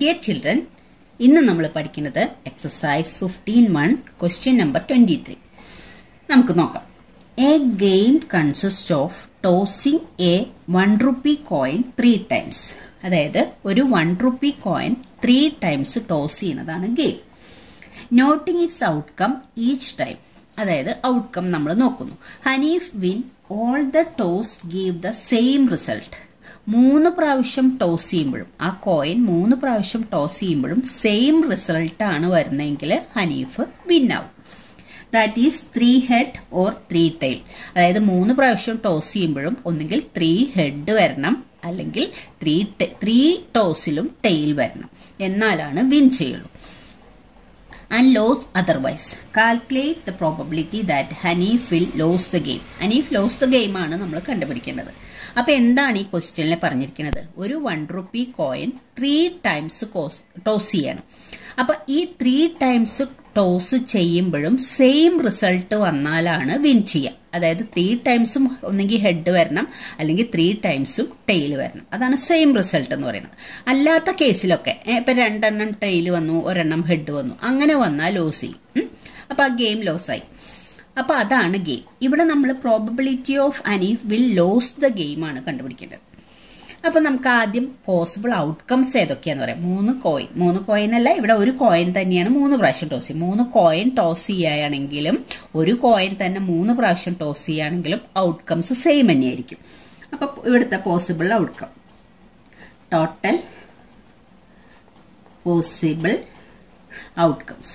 Dear children ഇന്ന് നമ്മൾ പഠിക്കുന്നത് exercise fifteen one question number twenty three നമുക്ക് നോക്കാം. A game consist of tossing a one rupee coin three times അതായത് ഒരു one rupee coin three times toss ചെയ്യുന്നതാണ് game noting its outcome each time അതായത് outcome നമ്മൾ നോക്കുന്നു. Hanif win all the toss give the same result മൂന്ന് പ്രാവശ്യം toss ചെയ്യുമ്പോഴും ആ കോയിൻ മൂന്ന് പ്രാവശ്യം ടോസ് ചെയ്യുമ്പോഴും സെയിം റിസൾട്ട് ആണ് വരുന്നതെങ്കിൽ ഹനീഫ് വിൻ ആവും. That is three head or three tail അതായത് മൂന്ന് പ്രാവശ്യം ടോസ് ചെയ്യുമ്പോഴും ഒന്നുകിൽ ത്രീ ഹെഡ് വരണം അല്ലെങ്കിൽ ത്രീ ത്രീ ടോസിലും ടെയിൽ വരണം. എന്നാലാണ് വിൻ ചെയ്യുള്ളൂ. And lose otherwise. Calculate the probability that Hanif will lose the game. Hanif lost the game ആണ് നമ്മൾ കണ്ടുപിടിക്കേണ്ടത് അപ്പൊ എന്താണ് ഈ ക്വസ്റ്റ്യനിൽ പറഞ്ഞിരിക്കുന്നത് ഒരു one rupee coin three times toss ചെയ്യണം അപ്പൊ ഈ ത്രീ ടൈംസ് ടോസ് ചെയ്യുമ്പോഴും സെയിം റിസൾട്ട് വന്നാലാണ് വിൻ ചെയ്യുക. അതായത് ത്രീ ടൈംസും ഒന്നെങ്കിൽ ഹെഡ് വരണം അല്ലെങ്കിൽ ത്രീ ടൈംസും ടെയിൽ വരണം. അതാണ് സെയിം റിസൾട്ട് എന്ന് പറയുന്നത്. അല്ലാത്ത കേസിലൊക്കെ ഇപ്പൊ രണ്ടെണ്ണം ടെയിൽ വന്നു ഒരെണ്ണം ഹെഡ് വന്നു അങ്ങനെ വന്നാൽ ലോസ് ചെയ്യും. അപ്പൊ ആ ഗെയിം ലോസായി അപ്പൊ അതാണ് ഗെയിം ഇവിടെ നമ്മൾ probability of Hanif will lose the game ആണ് കണ്ടുപിടിക്കേണ്ടത്. അപ്പൊ നമുക്ക് ആദ്യം പോസിബിൾ ഔട്ട്കംസ് ഏതൊക്കെയാന്ന് പറയാം. മൂന്ന് കോയിൻ മൂന്ന് കോയിൻ അല്ല ഇവിടെ ഒരു കോയിൻ തന്നെയാണ് മൂന്ന് പ്രാവശ്യം ടോസ് ചെയ്യുക. മൂന്ന് കോയിൻ ടോസ് ചെയ്യുകയാണെങ്കിലും ഒരു കോയിൻ തന്നെ മൂന്ന് പ്രാവശ്യം ടോസ് ചെയ്യുകയാണെങ്കിലും ഔട്ട്കംസ് സെയിം തന്നെയായിരിക്കും. അപ്പൊ ഇവിടുത്തെ possible outcome total possible outcomes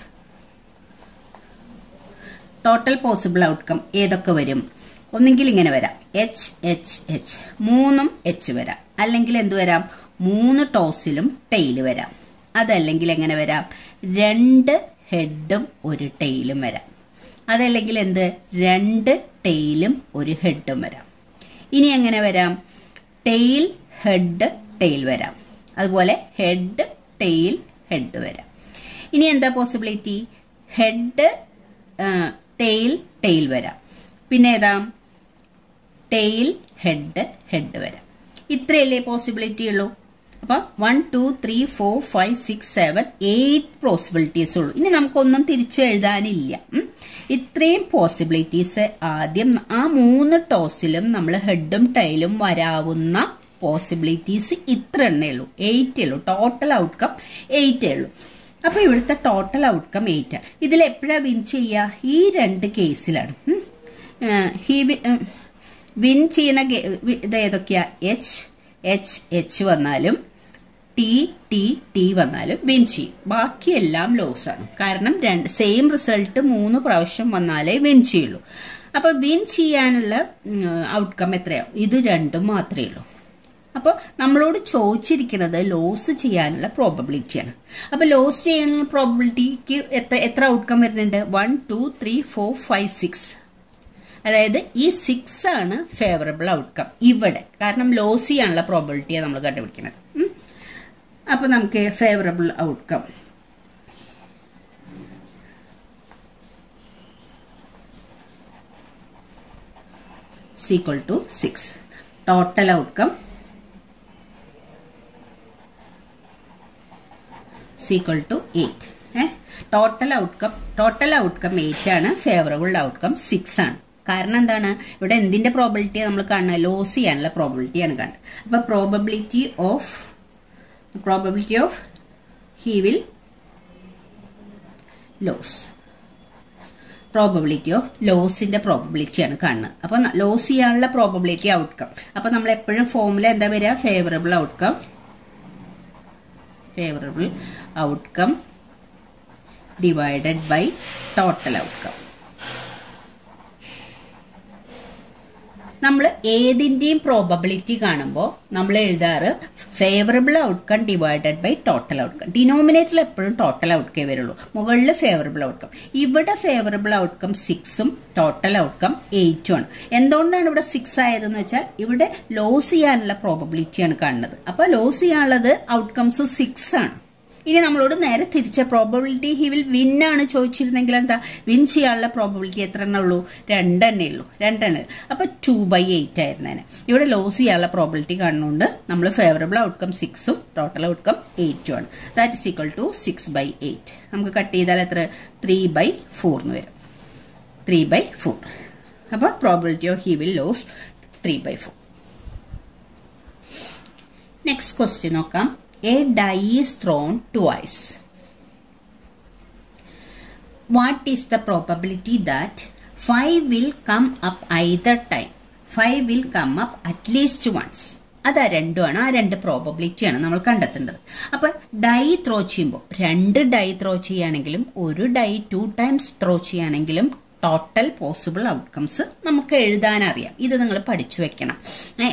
total possible outcome ഏതൊക്കെ വരും? ഒന്നെങ്കിൽ ഇങ്ങനെ വരാം. എച്ച് എച്ച് എച്ച് മൂന്നും എച്ച് വരാം. അല്ലെങ്കിൽ എന്ത് വരാം? മൂന്ന് ടോസിലും ടെയിൽ വരാം. അതല്ലെങ്കിൽ എങ്ങനെ വരാം? രണ്ട് ഹെഡും ഒരു ടെയിലും വരാം. അതല്ലെങ്കിൽ എന്ത്? രണ്ട് ടെയിലും ഒരു ഹെഡും വരാം. ഇനി എങ്ങനെ വരാം? ടെയിൽ ഹെഡ് ടെയിൽ വരാം. അതുപോലെ ഹെഡ് ടെയിൽ ഹെഡ് വരാം. ഇനി എന്താ പോസിബിലിറ്റി ഹെഡ് ടെയിൽ ടെയിൽ വരാം. പിന്നെ ഏതാ? ടെയിൽ ഹെഡ് ഹെഡ് വരാം. ഇത്രയല്ലേ പോസിബിലിറ്റി ഉള്ളൂ? അപ്പൊ one two three four five six seven eight possibilities ഉള്ളൂ. ഇനി നമുക്കൊന്നും തിരിച്ചു എഴുതാനില്ല ഇത്രയും പോസിബിലിറ്റീസ് ആദ്യം ആ മൂന്ന് ടോസിലും നമ്മൾ ഹെഡും ടൈലും വരാവുന്ന പോസിബിലിറ്റീസ് ഇത്ര എണ്ണേ ഉള്ളൂ. എയ്റ്റേ ഉള്ളൂ. ടോട്ടൽ ഔട്ട്കം എയ്റ്റേ ഉള്ളൂ. അപ്പൊ ഇവിടുത്തെ ടോട്ടൽ ഔട്ട്കം എയ്റ്റ് ഇതിൽ എപ്പോഴാണ് വിൻ ചെയ്യുക ഈ രണ്ട് കേസിലാണ് ഹി വിൻ ചെയ്യണ ഇത് ഏതൊക്കെയാ? എച്ച് എച്ച് എച്ച് വന്നാലും ടി ടി ടി വന്നാലും വിൻ ചെയ്യും. ബാക്കിയെല്ലാം ലോസ് ആണ്. കാരണം രണ്ട് സെയിം റിസൾട്ട് മൂന്ന് പ്രാവശ്യം വന്നാലേ വിൻ ചെയ്യുള്ളൂ. അപ്പൊ വിൻ ചെയ്യാനുള്ള ഔട്ട്കം എത്രയാവും ഇത് രണ്ടും മാത്രമേ ഉള്ളൂ. അപ്പോൾ നമ്മളോട് ചോദിച്ചിരിക്കുന്നത് ലോസ് ചെയ്യാനുള്ള പ്രോബബിലിറ്റിയാണ് അപ്പോൾ ലോസ് ചെയ്യാനുള്ള പ്രോബബിലിറ്റിക്ക് എത്ര എത്ര ഔട്ട്കം വരുന്നുണ്ട്? One two three four five six അതായത് ഈ സിക്സ് ആണ് ഫേവറബിൾ ഔട്ട്കം ഇവിടെ. കാരണം ലോസി ആണുള്ള പ്രോബിലിറ്റിയാണ് നമ്മൾ കണ്ടുപിടിക്കുന്നത് അപ്പൊ നമുക്ക് favourable outcome is equal to six total outcome is equal to eight total outcome total outcome eight ആണ്. ഫേവറബിൾ ഔട്ട്കം സിക്സ് ആണ്. കാരണം എന്താണ്? ഇവിടെ എന്തിന്റെ പ്രോബിലിറ്റിയാണ് നമ്മൾ കാണുന്നത്? ലോസ് ചെയ്യാനുള്ള പ്രോബിലിറ്റിയാണ് കാണുന്നത്. അപ്പൊ probability of probability of he will lose probability of ലോസിന്റെ പ്രോബിലിറ്റിയാണ് കാണുന്നത്. അപ്പൊ ലോസ് ചെയ്യാനുള്ള പ്രോബിലിറ്റി ഔട്ട്കം അപ്പൊ നമ്മൾ എപ്പോഴും ഫോമിൽ എന്താ വരിക? Favourable outcome favourable outcome divided by total outcome നമ്മൾ ഏതിന്റെയും പ്രോബബിലിറ്റി കാണുമ്പോൾ നമ്മൾ എഴുതാറ് favourable outcome divided by total outcome ഡിനോമിനേറ്ററിൽ എപ്പോഴും ടോട്ടൽ ഔട്ട്കേ വരുള്ളൂ. മുകളിൽ ഫേവറബിൾ ഔട്ട്കം ഇവിടെ ഫേവറബിൾ ഔട്ട്കം സിക്സും ടോട്ടൽ ഔട്ട്കം എയ്റ്റും ആണ്. എന്തുകൊണ്ടാണ് ഇവിടെ സിക്സ് ആയതെന്ന് വെച്ചാൽ ഇവിടെ ലോസ് ചെയ്യാനുള്ള പ്രോബബിലിറ്റിയാണ് കാണുന്നത്. അപ്പോൾ ലോസ് ചെയ്യാനുള്ളത് ഔട്ട്കംസ് സിക്സ് ആണ്. ഇനി നമ്മളോട് നേരെ തിരിച്ച പ്രോബബിലിറ്റി ഹി വിൽ വിൻ ആണ് ചോദിച്ചിരുന്നെങ്കിൽ എന്താ? വിൻ ചെയ്യാനുള്ള പ്രോബബിലിറ്റി എത്ര എണ്ണ ഉള്ളൂ? രണ്ടെണ്ണേ ഉള്ളൂ. രണ്ടെണ്ണ അപ്പൊ ടു ബൈ എയ്റ്റ് ആയിരുന്നേനെ ഇവിടെ ലോസ് ചെയ്യാനുള്ള പ്രോബിലിറ്റി കാണുന്നുണ്ട്. നമ്മൾ ഫേവറബിൾ ഔട്ട്കം സിക്സും ടോട്ടൽ ഔട്ട്കം എയ്റ്റും ആണ്. That is equal to six by eight നമുക്ക് കട്ട് ചെയ്താൽ എത്ര? ത്രീ ബൈ ഫോർ എന്ന് വരും. ത്രീ ബൈ ഫോർ അപ്പോൾ probability of he will lose three by four next question നോക്കാം. A die is thrown twice what is the probability that five will come up either time five will come up at least once അത് ആ രണ്ടുമാണ്. ആ രണ്ട് പ്രോബബിലിറ്റിയാണ് നമ്മൾ കണ്ടെത്തേണ്ടത്. അപ്പൊ dye throw ചെയ്യുമ്പോൾ രണ്ട് ഡൈ ത്രോ ചെയ്യുകയാണെങ്കിലും ഒരു ഡൈ ടു ടൈംസ് ത്രോ ചെയ്യുകയാണെങ്കിലും ടോട്ടൽ പോസിബിൾ ഔട്ട്കംസ് നമുക്ക് എഴുതാൻ അറിയാം. ഇത് നിങ്ങൾ പഠിച്ചു വെക്കണം.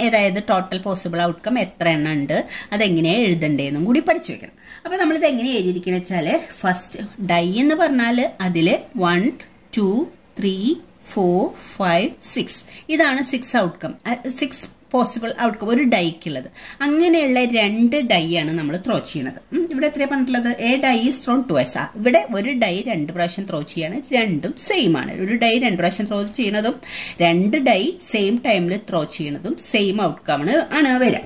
അതായത് ടോട്ടൽ പോസിബിൾ ഔട്ട്കം എത്ര എണ്ണം ഉണ്ട് അതെങ്ങനെ എഴുതണ്ടേന്നും കൂടി പഠിച്ചു വെക്കണം. അപ്പൊ നമ്മളിത് എങ്ങനെ എഴുതിയിരിക്കുന്ന വെച്ചാൽ ഫസ്റ്റ് ഡൈ എന്ന് പറഞ്ഞാൽ അതിൽ one two three four five six ഇതാണ് six outcome six possible outcome ഒരു ഡൈക്ക് ഡൈക്കുള്ളത് അങ്ങനെയുള്ള രണ്ട് ഡൈ ആണ് നമ്മൾ ത്രോ ചെയ്യണത്. ഇവിടെ എത്രയാണ് പറഞ്ഞിട്ടുള്ളത്? A die is thrown twice ആ ഇവിടെ ഒരു ഡൈ രണ്ട് പ്രാവശ്യം ത്രോ ചെയ്യാണ്. രണ്ടും സെയിം ആണ്. ഒരു ഡൈ രണ്ട് പ്രാവശ്യം ത്രോ ചെയ്യണതും രണ്ട് ഡൈ സെയിം ടൈമിൽ ത്രോ ചെയ്യണതും സെയിം ഔട്ട്കമാണ് ആണ് വരിക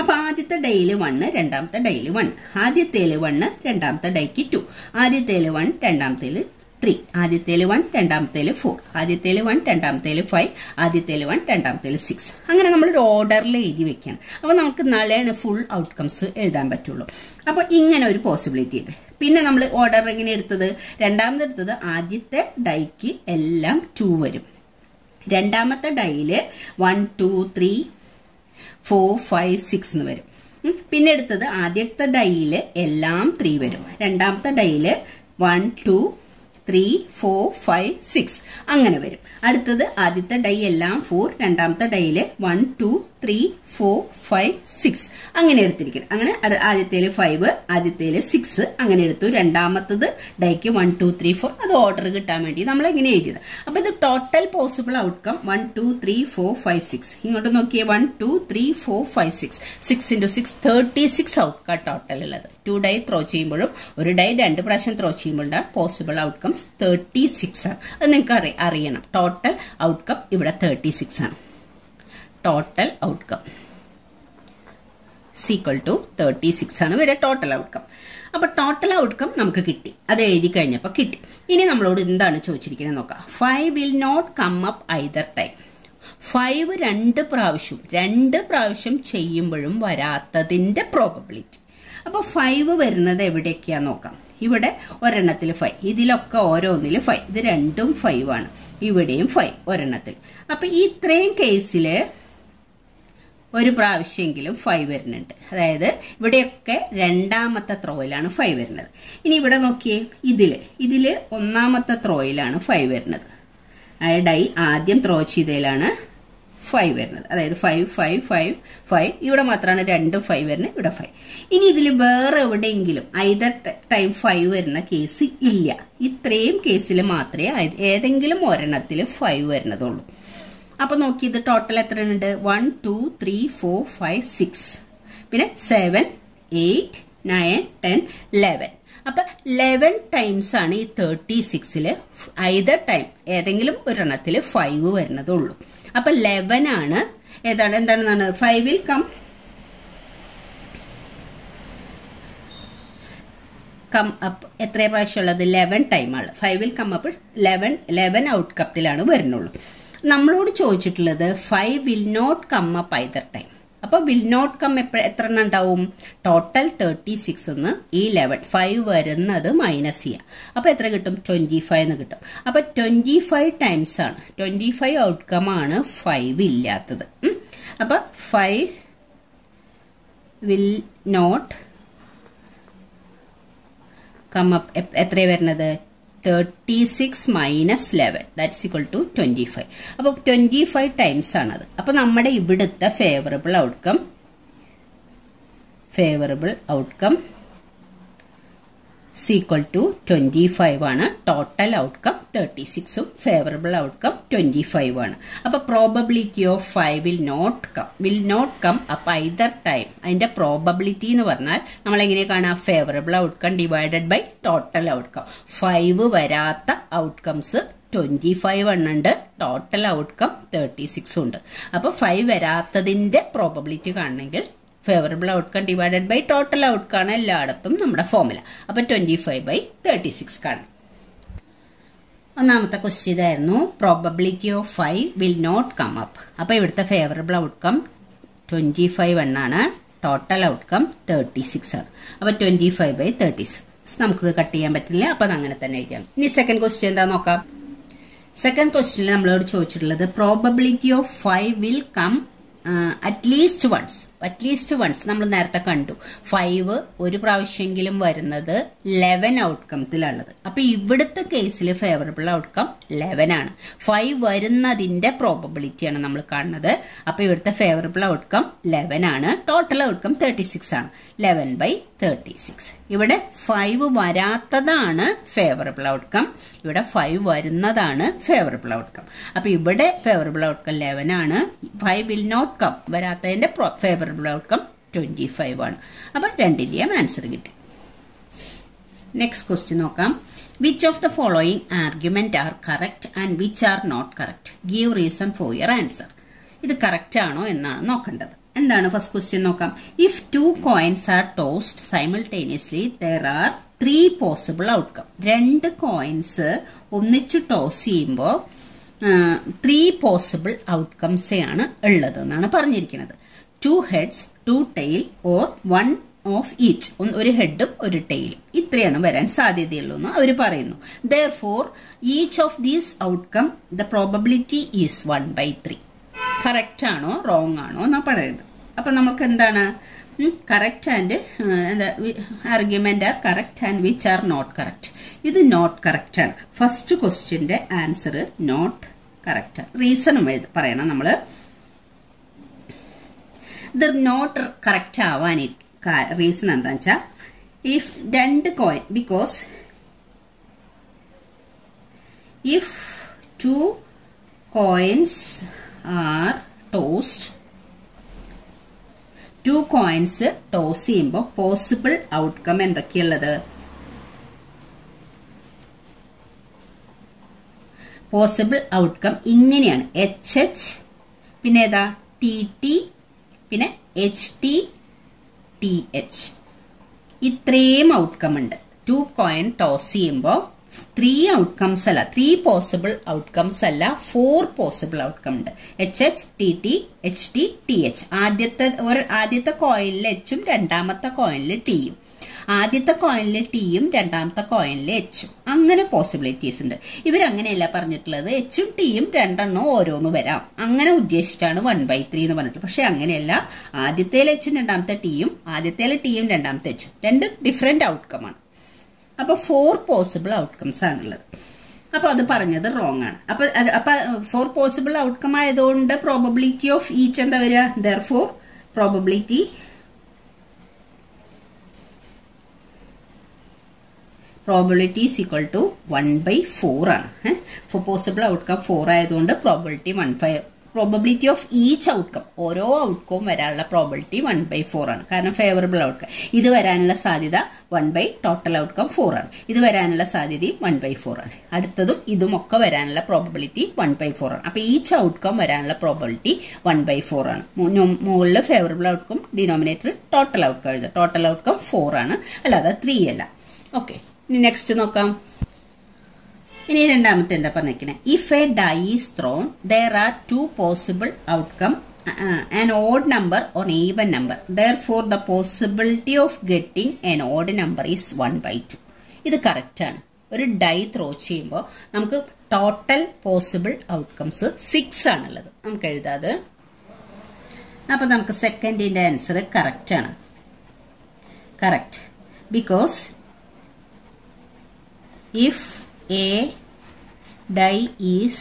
അപ്പൊ ആദ്യത്തെ ഡേയിൽ വണ്ണ് രണ്ടാമത്തെ ഡേയിൽ വൺ ആദ്യത്തേൽ വണ്ണ് രണ്ടാമത്തെ ഡൈക്ക് ടു ആദ്യത്തേൽ വൺ രണ്ടാമത്തേൽ ത്രീ ആദ്യത്തേൽ വൺ രണ്ടാമത്തേൽ ഫോർ ആദ്യത്തേൽ വൺ രണ്ടാമത്തേൽ ഫൈവ് ആദ്യത്തേൽ വൺ രണ്ടാമത്തേൽ സിക്സ് അങ്ങനെ നമ്മൾ ഒരു ഓർഡറിൽ എഴുതി വെക്കണം. അപ്പോൾ നമുക്ക് നാളെയാണ് ഫുൾ ഔട്ട്കംസ് എഴുതാൻ പറ്റുള്ളൂ. അപ്പോൾ ഇങ്ങനെ ഒരു പോസിബിലിറ്റി ഉണ്ട്. പിന്നെ നമ്മൾ ഓർഡർ എങ്ങനെ എടുത്തത്? രണ്ടാമത് എടുത്തത് ആദ്യത്തെ ഡൈക്ക് എല്ലാം ടു വരും. രണ്ടാമത്തെ ഡൈയിൽ one two three four five six എന്ന് വരും. പിന്നെ എടുത്തത് ആദ്യത്തെ ഡൈയിൽ എല്ലാം ത്രീ വരും. രണ്ടാമത്തെ ഡൈയിൽ one two three four five six അങ്ങനെ വരും. അടുത്തത് ആദ്യത്തെ ഡൈ എല്ലാം ഫോർ രണ്ടാമത്തെ ഡൈയിൽ one two three four five six അങ്ങനെ എടുത്തിരിക്കണം അങ്ങനെ ആദ്യത്തേൽ ഫൈവ് ആദ്യത്തേൽ സിക്സ് അങ്ങനെ എടുത്തു. രണ്ടാമത്തത് ഡൈക്ക് വൺ ടു ത്രീ ഫോർ അത് ഓർഡർ കിട്ടാൻ വേണ്ടി നമ്മൾ എങ്ങനെ എഴുതിയത്? അപ്പൊ ഇത് total possible outcome one two three four five six ഇങ്ങോട്ട് നോക്കിയേ. One two three four five six six into six thirty six outcome total ഉള്ളത്. ടു ഡൈ ത്രോ ചെയ്യുമ്പോഴും ഒരു ഡൈ രണ്ട് പ്രാവശ്യം ത്രോ ചെയ്യുമ്പോഴാണ് പോസിബിൾ ഔട്ട്കംസ് തേർട്ടി സിക്സ് ആണ്. അത് നിങ്ങൾക്ക് അറിയണം. ടോട്ടൽ ഔട്ട്കം ഇവിടെ തേർട്ടി സിക്സ് ആണ്. Total outcome is equal to thirty six ആണ് വരെ ടോട്ടൽ ഔട്ട്കം അപ്പൊ ടോട്ടൽ ഔട്ട്കം നമുക്ക് കിട്ടി. അത് എഴുതി കഴിഞ്ഞപ്പോൾ കിട്ടി. ഇനി നമ്മളോട് എന്താണ് ചോദിച്ചിരിക്കുന്നത് നോക്കാം. Five will not come up either time five രണ്ട് പ്രാവശ്യം രണ്ട് പ്രാവശ്യം ചെയ്യുമ്പോഴും വരാത്തതിന്റെ പ്രോബബിലിറ്റി അപ്പൊ ഫൈവ് വരുന്നത് എവിടെയൊക്കെയാ നോക്കാം. ഇവിടെ ഒരെണ്ണത്തിൽ ഫൈവ് ഇതിലൊക്കെ ഓരോന്നിൽ ഫൈവ് ഇത് രണ്ടും ഫൈവ് ആണ്. ഇവിടെയും ഫൈവ് ഒരെണ്ണത്തിൽ. അപ്പൊ ഈ ഇത്രയും കേസിൽ ഒരു പ്രാവശ്യമെങ്കിലും ഫൈവ് വരുന്നുണ്ട്. അതായത് ഇവിടെയൊക്കെ രണ്ടാമത്തെ ത്രോയിലാണ് ഫൈവ് വരുന്നത്. ഇനി ഇവിടെ നോക്കിയേ ഇതിൽ. ഇതിൽ ഒന്നാമത്തെ ത്രോയിലാണ് ഫൈവ് വരുന്നത്. ഡൈ ആദ്യം ത്രോ ചെയ്തതിലാണ് ഫൈവ് വരുന്നത്. അതായത് ഫൈവ് ഫൈവ് ഫൈവ് ഫൈവ് ഇവിടെ മാത്രമാണ് രണ്ടും ഫൈവ് വരുന്നത്. ഇവിടെ ഫൈവ് ഇനി ഇതിൽ വേറെ എവിടെയെങ്കിലും ഐദർ ടൈം ഫൈവ് വരുന്ന കേസ് ഇല്ല. ഇത്രയും കേസിൽ മാത്രമേ ഏതെങ്കിലും ഒരെണ്ണത്തിൽ ഫൈവ് വരുന്നതുള്ളൂ. അപ്പൊ നോക്കി ഇത് ടോട്ടൽ എത്ര ഉണ്ട് one two three four five six പിന്നെ seven eight nine ten eleven അപ്പൊ ലെവൻ ടൈംസ് ആണ് ഈ തേർട്ടി സിക്സിൽ ഐദർ ടൈം ഏതെങ്കിലും ഒരെണ്ണത്തിൽ ഫൈവ് വരുന്നതുള്ളൂ. അപ്പൊ ലെവൻ ആണ്. ഏതാണ്? എന്താണെന്നാണ്? ഫൈവിൽ കം കം അപ്പ് എത്ര പ്രാവശ്യം ഉള്ളത് ലെവൻ ടൈമാണ് ഫൈവിൽ come up eleven eleven out കപ്പിലാണ് വരുന്നുള്ളൂ. നമ്മളോട് ചോദിച്ചിട്ടുള്ളത് five will not come up either time അപ്പൊ വിൽ നോട്ട് കം എത്ര എണ്ണം ഉണ്ടാവും ടോട്ടൽ തേർട്ടി സിക്സ് എന്ന് ഈ ലെവൻ ഫൈവ് വരുന്നത് മൈനസ് ചെയ്യാം. അപ്പൊ എത്ര കിട്ടും? ട്വന്റി ഫൈവ് എന്ന് കിട്ടും. അപ്പൊ ട്വന്റി ഫൈവ് ടൈംസ് ആണ്. ട്വന്റി ഫൈവ് ഔട്ട്കം ആണ് ഫൈവ് ഇല്ലാത്തത്. അപ്പൊ five will not come up എത്രയാണ് വരുന്നത്? Thirty six minus eleven that's equal to twenty five അപ്പൊ ട്വന്റി ഫൈവ് ടൈംസ് ആണത്. അപ്പൊ നമ്മുടെ ഇവിടുത്തെ favourable outcome favourable outcome is equal to twenty five ആണ്. ടോട്ടൽ ഔട്ട്കം തേർട്ടി സിക്സും ഫേവറബിൾ ഔട്ട്കം ട്വന്റി ഫൈവ് ആണ്. അപ്പോൾ probability of five will not come will not come up either time അതിന്റെ probability എന്ന് പറഞ്ഞാൽ നമ്മൾ എങ്ങനെ കാണാം favourable outcome divided by total outcome five വരാത്ത ഔട്ട്കംസ് ട്വന്റി ഫൈവ് എണ്ണുണ്ട് ടോട്ടൽ ഔട്ട്കം തേർട്ടി സിക്സ് ഉണ്ട്. അപ്പോൾ ഫൈവ് വരാത്തതിന്റെ പ്രോബബിലിറ്റി കാണണമെങ്കിൽ favourable outcome divided by total outcome ആണ് എല്ലായിടത്തും നമ്മുടെ ഫോമുല അപ്പൊ twenty five by thirty six കാണും. ഒന്നാമത്തെ ക്വസ്റ്റ്യൻ ഇതായിരുന്നു probability of five will not come up അപ്പൊ ഇവിടുത്തെ ഫേവറബിൾ ഔട്ട്കം ട്വന്റി ഫൈവ് എണ്ണാണ് ടോട്ടൽ ഔട്ട്കം തേർട്ടി സിക്സ് ആണ്. അപ്പൊ twenty five by thirty six നമുക്കിത് കട്ട് ചെയ്യാൻ പറ്റില്ല അപ്പൊ അങ്ങനെ തന്നെ എഴുതിയാണ് ഇനി സെക്കൻഡ് ക്വസ്റ്റ്യൻ എന്താ നോക്കാം? സെക്കൻഡ് ക്വസ്റ്റ്യനിൽ നമ്മളോട് ചോദിച്ചിട്ടുള്ളത് probability of five will come at least once at least once നമ്മൾ നേരത്തെ കണ്ടു. ഫൈവ് ഒരു പ്രാവശ്യമെങ്കിലും വരുന്നത് ലെവൻ ഔട്ട്കംത്തിലുള്ളത് അപ്പൊ ഇവിടുത്തെ കേസിൽ ഫേവറബിൾ ഔട്ട്കം ലെവൻ ആണ്. ഫൈവ് വരുന്നതിന്റെ പ്രോബബിലിറ്റിയാണ് നമ്മൾ കാണുന്നത്. അപ്പൊ ഇവിടുത്തെ ഫേവറബിൾ ഔട്ട്കം ലെവൻ ആണ്. ടോട്ടൽ ഔട്ട്കം തേർട്ടി സിക്സ് ആണ്. ലെവൻ ബൈ തേർട്ടി സിക്സ് ഇവിടെ ഫൈവ് വരാത്തതാണ് ഫേവറബിൾ ഔട്ട്കം ഇവിടെ ഫൈവ് വരുന്നതാണ് ഫേവറബിൾ ഔട്ട്കം അപ്പൊ ഇവിടെ ഫേവറബിൾ ഔട്ട്കം ലെവൻ ആണ്. ഫൈവ് വിൽ നോട്ട് കം വരാത്തതിന്റെ ഫേവറബിൾ ഔട്ട്കം ട്വന്റി ഫൈവ് ആണ്. അപ്പൊ രണ്ടിന്റെയും ആൻസർ കിട്ടി. നെക്സ്റ്റ് ക്വസ്റ്റ്യൻ നോക്കാം. Which of the following argument are correct and which are not correct give reason for your answer ഇത് correct ആണോ എന്നാണ് നോക്കേണ്ടത്. എന്താണ് ഫസ്റ്റ് ക്വസ്റ്റ്യൻ നോക്കാം. If two coins are tossed simultaneously there are three possible outcome രണ്ട് coins ഒന്നിച്ച് toss ചെയ്യുമ്പോൾ three possible ഔട്ട്കംസേ ആണ് ഉള്ളത് എന്നാണ് പറഞ്ഞിരിക്കുന്നത്. Two heads two tail or one of each ഒരു ഹെഡും ഒരു ടെയിലും ഇത്രയാണ് വരാൻ സാധ്യതയുള്ളൂ എന്ന് അവർ പറയുന്നു. Therefore each of these outcome the probability is one by three correct ആണോ റോങ് ആണോ എന്നാ പറയുന്നത്. അപ്പൊ നമുക്ക് എന്താണ്? കറക്റ്റ് ആൻഡ് എന്താ argument are correct and which are not correct ഇത് നോട്ട് കറക്റ്റ് ആണ്. ഫസ്റ്റ് ക്വസ്റ്റ്യന്റെ ആൻസർ നോട്ട് കറക്റ്റ് ആണ്. റീസണും എഴുതി പറയണം നമ്മൾ. ഇത് നോട്ട് കറക്റ്റ് ആവാൻ റീസൺ എന്താ വെച്ചാൽ ഇഫ് രണ്ട് coin because if two coins are tossed two coins toss ചെയ്യുമ്പോൾ പോസിബിൾ ഔട്ട്കം എന്തൊക്കെയുള്ളത്? പോസിബിൾ ഔട്ട്കം ഇങ്ങനെയാണ്. എച്ച് എച്ച് പിന്നെ ഏതാ? ടി ടി പിന്നെ എച്ച് ടി ടി എച്ച് ഇത്രയും ഔട്ട്കം ഉണ്ട്. ടു കോയിൻ ടോസ് ചെയ്യുമ്പോൾ ത്രീ ഔട്ട്കംസ് അല്ല ത്രീ പോസിബിൾ ഔട്ട്കംസ് അല്ല ഫോർ പോസിബിൾ ഔട്ട്കം ഉണ്ട്. H H T T H T T H ആദ്യത്തെ ഒരു ആദ്യത്തെ കോയിനിൽ എച്ചും രണ്ടാമത്തെ കോയിനിൽ ടിയും ആദ്യത്തെ കോയിനിൽ ടിയും രണ്ടാമത്തെ കോയിനിൽ എച്ചും അങ്ങനെ പോസിബിലിറ്റീസ് ഉണ്ട്. ഇവരങ്ങനെയല്ല പറഞ്ഞിട്ടുള്ളത്. എച്ചും ടിയും രണ്ടെണ്ണം ഓരോന്ന് വരാം. അങ്ങനെ ഉദ്ദേശിച്ചാണ് വൺ ബൈ ത്രീ എന്ന് പറഞ്ഞിട്ടുള്ളത്. പക്ഷെ അങ്ങനെയല്ല. ആദ്യത്തേൽ എച്ചും രണ്ടാമത്തെ ടിയും ആദ്യത്തേൽ ടിയും രണ്ടാമത്തെ എച്ചും രണ്ട് ഡിഫറെന്റ് ഔട്ട്കം ആണ്. അപ്പൊ ഫോർ പോസിബിൾ ഔട്ട്കംസ് ആണുള്ളത്. അപ്പൊ അത് പറഞ്ഞത് റോങ് ആണ്. അപ്പൊ അപ്പൊ ഫോർ പോസിബിൾ ഔട്ട്കം ആയതുകൊണ്ട് പ്രോബബിലിറ്റി ഓഫ് ഈച്ച് എന്താ വരിക? Therefore probability probability is equal to one by four ആണ് ഫോർ പോസിബിൾ ഔട്ട്കം ഫോർ ആയതുകൊണ്ട് probability one five probability of each outcome ഓരോ ഔട്ട്കവും വരാനുള്ള പ്രോബിലിറ്റി വൺ ബൈ ഫോർ ആണ്. കാരണം ഫേവറബിൾ ഔട്ട്കം ഇത് വരാനുള്ള സാധ്യത one by total outcome four ആണ്. ഇത് വരാനുള്ള സാധ്യതയും വൺ ബൈ ഫോർ ആണ്. അടുത്തതും ഇതും ഒക്കെ വരാനുള്ള പ്രോബിലിറ്റി വൺ ബൈ ഫോർ ആണ്. അപ്പൊ ഈച്ച് ഔട്ട്കം വരാനുള്ള പ്രോബിലിറ്റി വൺ ബൈ ഫോർ ആണ്. മുകളിൽ favourable outcome denominator total outcome എഴുതുക. ടോട്ടൽ ഔട്ട്കം ഫോർ ആണ്. അല്ലാതെ ത്രീ അല്ല. ഓക്കെ ഇനി നെക്സ്റ്റ് നോക്കാം. ഇനി രണ്ടാമത്തെ എന്താ പറഞ്ഞിരിക്കുന്നത് if a die is thrown there are two possible outcome an odd number or even number therefore the possibility of getting an odd number is one by two ഇത് കറക്റ്റാണ് ഒരു ഡൈ ത്രോ ചെയ്യുമ്പോൾ നമുക്ക് ടോട്ടൽ പോസിബിൾ ഔട്ട്കംസ് സിക്സ് ആണുള്ളത്. നമുക്ക് എഴുതാത് അപ്പൊ നമുക്ക് സെക്കൻഡിന്റെ ആൻസർ കറക്റ്റ് ആണ്. Correct because if a die is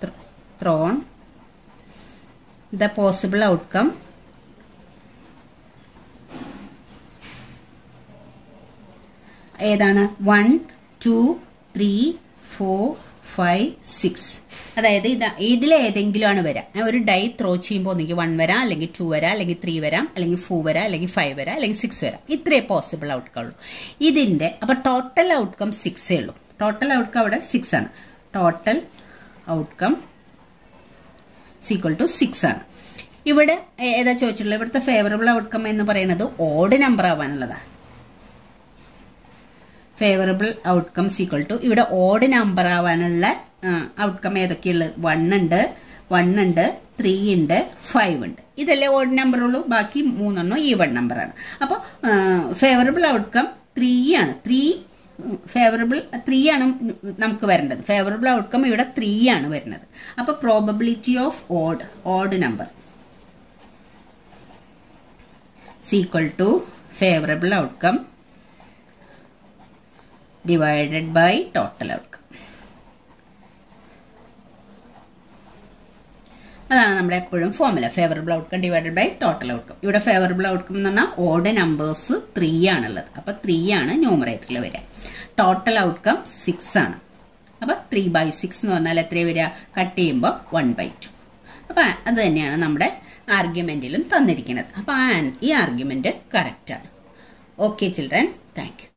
th thrown the possible outcome ഏതാണ് one two three four five six അതായത് ഇത് ഇതിലേതെങ്കിലും ആണ് വരാം ഒരു ഡൈ ത്രോ ചെയ്യുമ്പോൾ ഒന്നെങ്കിൽ വൺ വരാം അല്ലെങ്കിൽ ടു വരാം അല്ലെങ്കിൽ ത്രീ വരാം അല്ലെങ്കിൽ ഫോർ വരാം അല്ലെങ്കിൽ ഫൈവ് വരാം അല്ലെങ്കിൽ സിക്സ് വരാം. ഇത്രേ പോസിബിൾ ഔട്ട്കം ഉള്ളൂ. ഇതിന്റെ അപ്പൊ ടോട്ടൽ ഔട്ട്കം സിക്സേ ഉള്ളൂ. ടോട്ടൽ ഔട്ട്കം അവിടെ സിക്സ് ആണ്. Total outcome is equal to six ആണ്. ഇവിടെ ഏതാ ചോദിച്ചിട്ടുള്ളത്? ഇവിടുത്തെ ഫേവറബിൾ ഔട്ട്കം എന്ന് പറയുന്നത് odd number ആവാനുള്ളതാണ് favourable outcome is equal to ഇവിടെ ഓഡ് നമ്പർ ആവാനുള്ള ഔട്ട്കം ഏതൊക്കെയുള്ളത്? വൺ ഉണ്ട് വൺ ഉണ്ട് ത്രീ ഉണ്ട് ഫൈവ് ഉണ്ട്. ഇതല്ലേ ഓഡ് നമ്പർ ഉള്ളൂ. ബാക്കി മൂന്നെണ്ണം ഈ വൺ നമ്പറാണ് അപ്പോൾ ഫേവറബിൾ ഔട്ട്കം ത്രീ ആണ്. ത്രീ ഫേവറബിൾ ത്രീ ആണ് നമുക്ക് വരേണ്ടത്. ഫേവറബിൾ ഔട്ട്കം ഇവിടെ ത്രീ ആണ് വരുന്നത്. അപ്പൊ probability of odd odd number is equal to favourable outcome divided by total outcome അതാണ് നമ്മുടെ എപ്പോഴും formula favourable outcome divided by total outcome ഇവിടെ ഫേവറബിൾ ഔട്ട്കം എന്ന് പറഞ്ഞാൽ ഓഡ് നമ്പേഴ്സ് ത്രീ ആണുള്ളത്. അപ്പൊ ത്രീ ആണ് ന്യൂമറേറ്ററിൽ വരിക. ടോട്ടൽ ഔട്ട്കം സിക്സ് ആണ്. അപ്പൊ ത്രീ ബൈ സിക്സ് എന്ന് പറഞ്ഞാൽ എത്ര വരിക? കട്ട് ചെയ്യുമ്പോൾ വൺ ബൈ ടു അപ്പൊ അത് തന്നെയാണ് നമ്മുടെ ആർഗ്യുമെന്റിലും തന്നിരിക്കുന്നത്. അപ്പൊ ഈ ആർഗ്യുമെന്റ് കറക്റ്റ് ആണ്. Okay children thank you